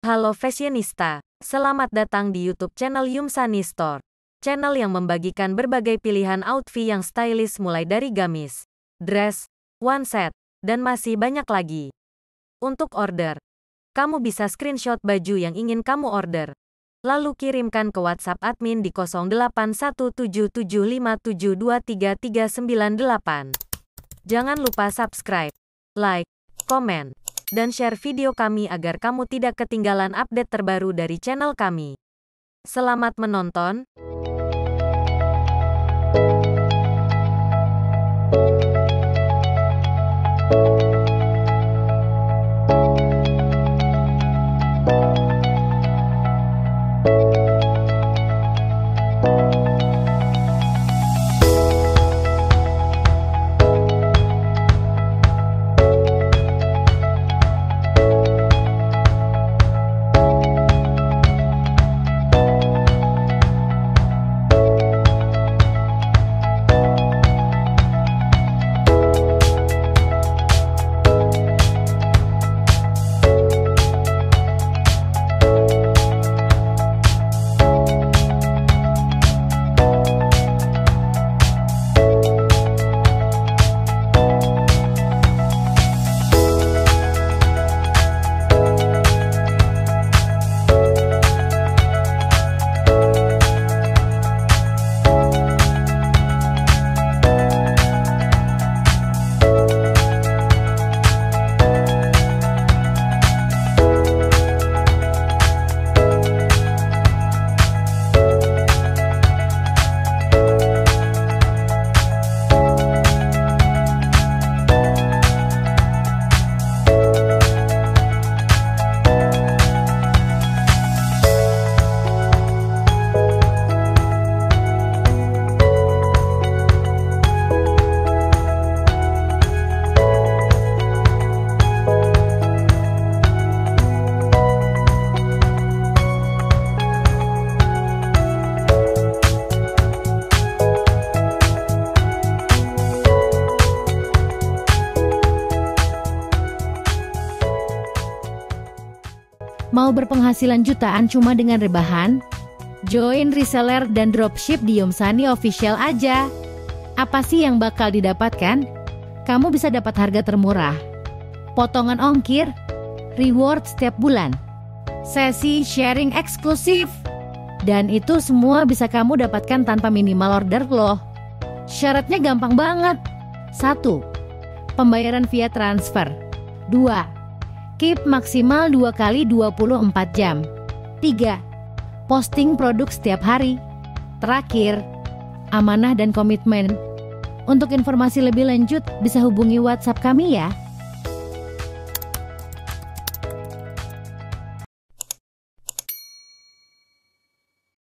Halo fashionista, selamat datang di YouTube channel Yumsani Store. Channel yang membagikan berbagai pilihan outfit yang stylish mulai dari gamis, dress, one set, dan masih banyak lagi. Untuk order, kamu bisa screenshot baju yang ingin kamu order. Lalu kirimkan ke WhatsApp admin di 081775723398. Jangan lupa subscribe, like, komen, dan share video kami agar kamu tidak ketinggalan update terbaru dari channel kami. Selamat menonton! Mau berpenghasilan jutaan cuma dengan rebahan? Join reseller dan dropship di Yomsani Official aja. Apa sih yang bakal didapatkan? Kamu bisa dapat harga termurah, potongan ongkir, reward setiap bulan, sesi sharing eksklusif, dan itu semua bisa kamu dapatkan tanpa minimal order loh. Syaratnya gampang banget. 1. Pembayaran via transfer. 2 Keep maksimal 2 kali 24 jam. 3. Posting produk setiap hari. Terakhir, amanah dan komitmen. Untuk informasi lebih lanjut bisa hubungi WhatsApp kami ya.